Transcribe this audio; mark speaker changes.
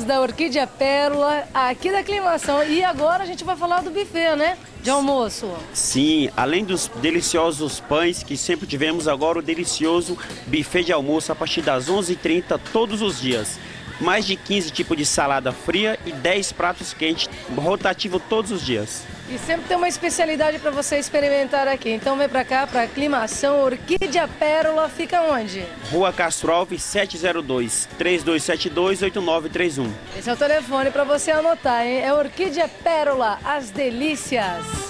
Speaker 1: da Orquídea Pérola, aqui da Aclimação. E agora a gente vai falar do buffet, né? De almoço.
Speaker 2: Sim, além dos deliciosos pães que sempre tivemos, agora o delicioso buffet de almoço a partir das 11h30 todos os dias. Mais de 15 tipos de salada fria e 10 pratos quentes, rotativo todos os dias.
Speaker 1: E sempre tem uma especialidade para você experimentar aqui. Então vem para cá, para Aclimação. Orquídea Pérola fica onde?
Speaker 2: Rua Castro Alves 702 3272 8931.
Speaker 1: Esse é o telefone para você anotar, hein? É Orquídea Pérola, as delícias.